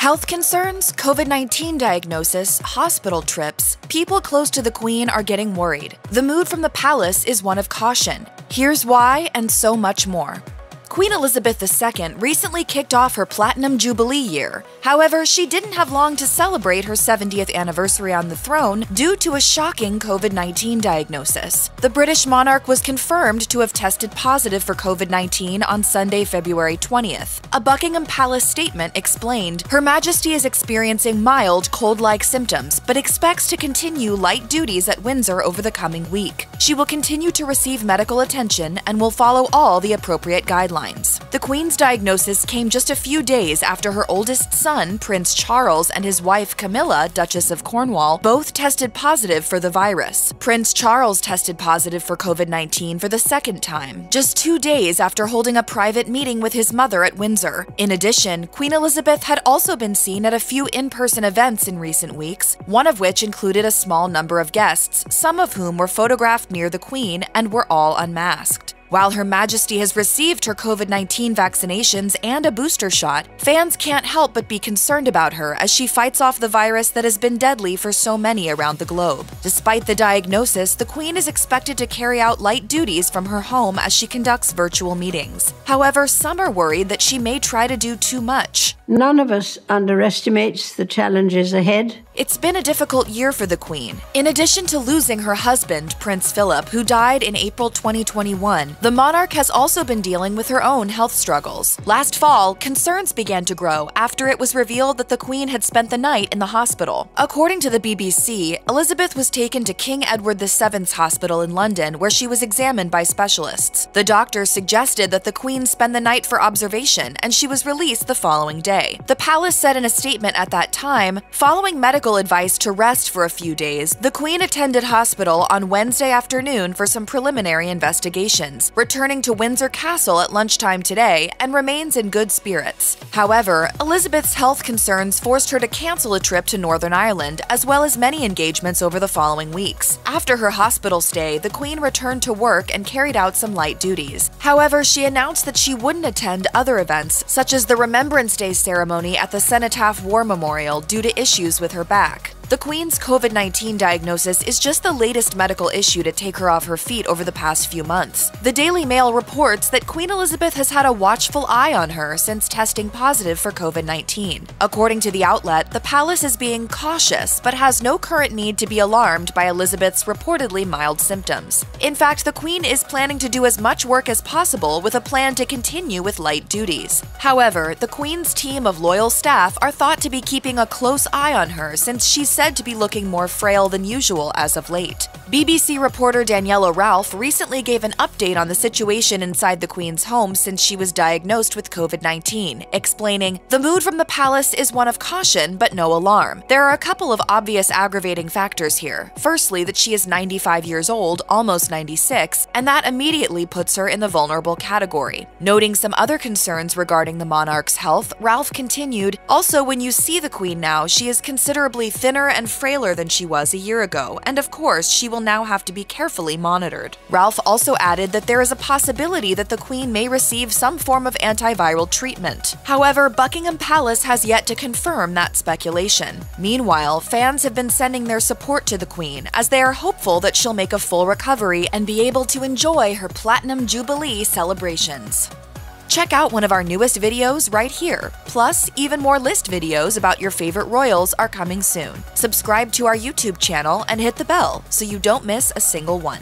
Health concerns, COVID 19 diagnosis, hospital trips, people close to the Queen are getting worried. The mood from the palace is one of caution. Here's why, and so much more. Queen Elizabeth II recently kicked off her Platinum Jubilee year. However, she didn't have long to celebrate her 70th anniversary on the throne due to a shocking COVID 19 diagnosis. The British monarch was confirmed to have tested positive for COVID 19 on Sunday, February 20th. A Buckingham Palace statement explained Her Majesty is experiencing mild cold like symptoms, but expects to continue light duties at Windsor over the coming week. She will continue to receive medical attention and will follow all the appropriate guidelines. The Queen's diagnosis came just a few days after her oldest son, Prince Charles, and his wife Camilla, Duchess of Cornwall, both tested positive for the virus. Prince Charles tested positive for COVID 19 for the second time, just two days after holding a private meeting with his mother at Windsor. In addition, Queen Elizabeth had also been seen at a few in person events in recent weeks, one of which included a small number of guests, some of whom were photographed near the Queen and were all unmasked. While Her Majesty has received her COVID 19 vaccinations and a booster shot, fans can't help but be concerned about her as she fights off the virus that has been deadly for so many around the globe. Despite the diagnosis, the Queen is expected to carry out light duties from her home as she conducts virtual meetings. However, some are worried that she may try to do too much. None of us underestimates the challenges ahead. It's been a difficult year for the Queen. In addition to losing her husband, Prince Philip, who died in April 2021, the monarch has also been dealing with her own health struggles. Last fall, concerns began to grow after it was revealed that the Queen had spent the night in the hospital. According to the BBC, Elizabeth was taken to King Edward VII's Hospital in London, where she was examined by specialists. The doctors suggested that the Queen spend the night for observation, and she was released the following day. The palace said in a statement at that time, following medical advice to rest for a few days, the Queen attended hospital on Wednesday afternoon for some preliminary investigations, returning to Windsor Castle at lunchtime today and remains in good spirits. However, Elizabeth's health concerns forced her to cancel a trip to Northern Ireland, as well as many engagements over the following weeks. After her hospital stay, the Queen returned to work and carried out some light duties. However, she announced that she wouldn't attend other events, such as the Remembrance Day ceremony at the Cenotaph War Memorial due to issues with her back. The Queen's COVID 19 diagnosis is just the latest medical issue to take her off her feet over the past few months. The Daily Mail reports that Queen Elizabeth has had a watchful eye on her since testing positive for COVID 19. According to the outlet, the palace is being cautious but has no current need to be alarmed by Elizabeth's reportedly mild symptoms. In fact, the Queen is planning to do as much work as possible with a plan to continue with light duties. However, the Queen's team of loyal staff are thought to be keeping a close eye on her since she's said to be looking more frail than usual as of late. BBC reporter Daniela Relph recently gave an update on the situation inside the Queen's home since she was diagnosed with COVID 19, explaining The mood from the palace is one of caution but no alarm. There are a couple of obvious aggravating factors here. Firstly, that she is 95 years old, almost 96, and that immediately puts her in the vulnerable category. Noting some other concerns regarding the monarch's health, Relph continued Also, when you see the Queen now, she is considerably thinner and frailer than she was a year ago, and of course, she will now have to be carefully monitored. Relph also added that there is a possibility that the Queen may receive some form of antiviral treatment. However, Buckingham Palace has yet to confirm that speculation. Meanwhile, fans have been sending their support to the Queen as they are hopeful that she'll make a full recovery and be able to enjoy her Platinum Jubilee celebrations. Check out one of our newest videos right here. Plus, even more list videos about your favorite royals are coming soon. Subscribe to our YouTube channel and hit the bell so you don't miss a single one.